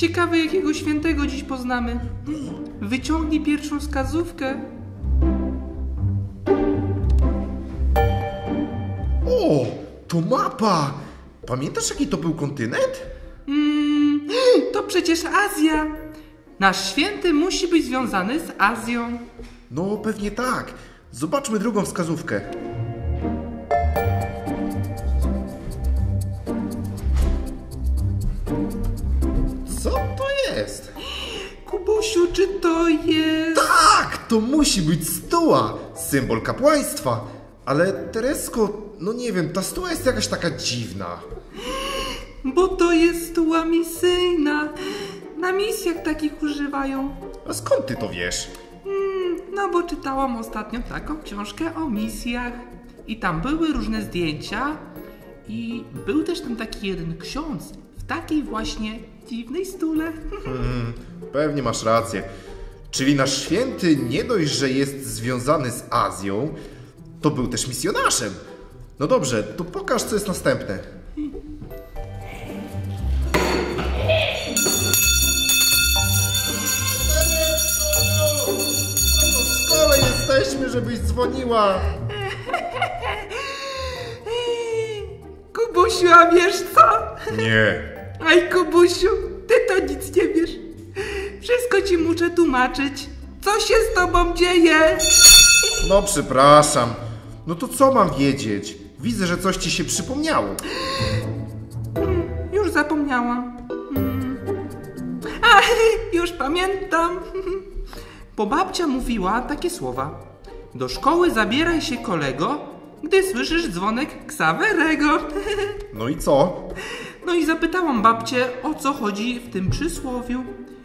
Ciekawe, jakiego świętego dziś poznamy. Wyciągnij pierwszą wskazówkę. O, to mapa! Pamiętasz jaki to był kontynent? Mm, to przecież Azja. Nasz święty musi być związany z Azją. No, pewnie tak. Zobaczmy drugą wskazówkę. Czy to jest... Tak, to musi być stuła, symbol kapłaństwa. Ale Teresko, no nie wiem, ta stuła jest jakaś taka dziwna. Bo to jest stuła misyjna. Na misjach takich używają. A skąd ty to wiesz? Mm, no bo czytałam ostatnio taką książkę o misjach. I tam były różne zdjęcia. I był też tam taki jeden ksiądz takiej właśnie dziwnej stule. Pewnie masz rację. Czyli nasz święty nie dość, że jest związany z Azją, to był też misjonarzem. No dobrze, to pokaż, co jest następne. W szkole jesteśmy, żebyś dzwoniła. Kubusiu, a wiesz co? Nie. Aj, Kubusiu, ty to nic nie wiesz. Wszystko ci muszę tłumaczyć. Co się z tobą dzieje? No przepraszam. No to co mam wiedzieć? Widzę, że coś ci się przypomniało. Już zapomniałam. Mm. A, już pamiętam. Bo babcia mówiła takie słowa. Do szkoły zabieraj się kolego, gdy słyszysz dzwonek Ksawerego. No i co? No i zapytałam babcię, o co chodzi w tym przysłowiu.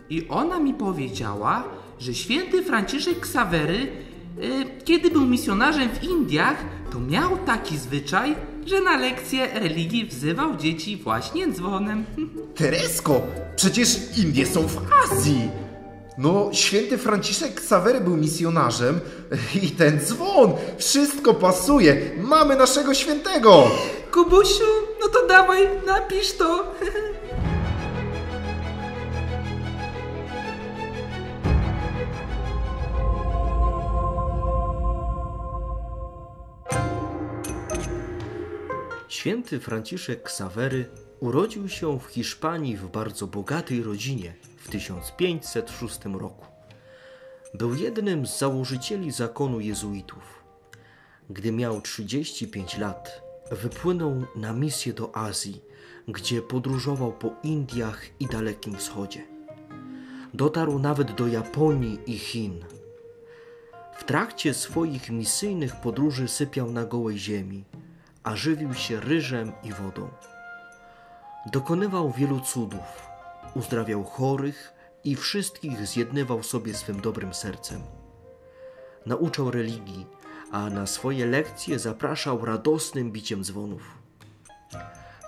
I ona mi powiedziała, że święty Franciszek Ksawery, y, kiedy był misjonarzem w Indiach, to miał taki zwyczaj, że na lekcje religii wzywał dzieci właśnie dzwonem. Teresko, przecież Indie są w Azji. No, święty Franciszek Ksawery był misjonarzem i ten dzwon, wszystko pasuje. Mamy naszego świętego. Kubusiu, to dawaj, napisz to. Święty Franciszek Ksawery urodził się w Hiszpanii w bardzo bogatej rodzinie w 1506 roku. Był jednym z założycieli zakonu jezuitów. Gdy miał 35 lat, wypłynął na misję do Azji, gdzie podróżował po Indiach i Dalekim Wschodzie. Dotarł nawet do Japonii i Chin. W trakcie swoich misyjnych podróży sypiał na gołej ziemi, a żywił się ryżem i wodą. Dokonywał wielu cudów, uzdrawiał chorych i wszystkich zjednywał sobie swym dobrym sercem. Nauczał religii, a na swoje lekcje zapraszał radosnym biciem dzwonów.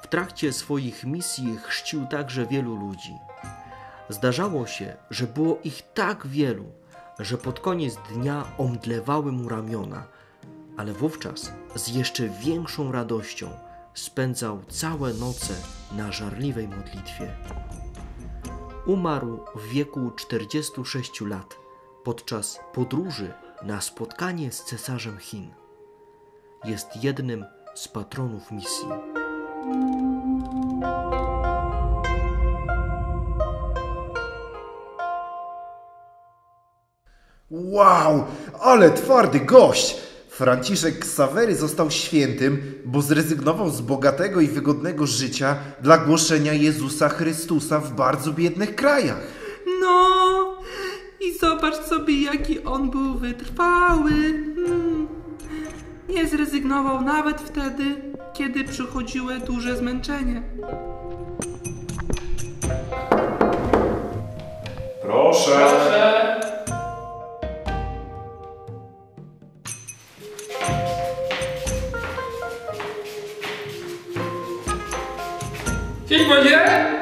W trakcie swoich misji chrzcił także wielu ludzi. Zdarzało się, że było ich tak wielu, że pod koniec dnia omdlewały mu ramiona, ale wówczas z jeszcze większą radością spędzał całe noce na żarliwej modlitwie. Umarł w wieku 46 lat podczas podróży na spotkanie z cesarzem Chin. Jest jednym z patronów misji. Wow, ale twardy gość! Franciszek Ksawery został świętym, bo zrezygnował z bogatego i wygodnego życia dla głoszenia Jezusa Chrystusa w bardzo biednych krajach. No, i zobacz sobie, jaki on był wytrwały. Hmm. Nie zrezygnował nawet wtedy, kiedy przychodziły duże zmęczenie. Proszę. Dzień Boże!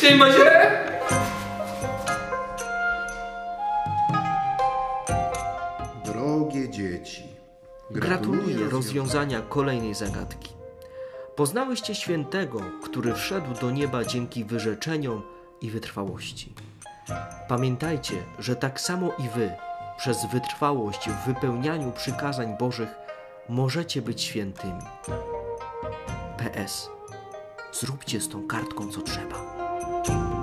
Dzień Boże! Drogie dzieci, Gratuluję rozwiązania kolejnej zagadki. Poznałyście świętego, który wszedł do nieba dzięki wyrzeczeniom i wytrwałości. Pamiętajcie, że tak samo i wy, przez wytrwałość w wypełnianiu przykazań Bożych, możecie być świętymi. PS. Zróbcie z tą kartką co trzeba. Thank you.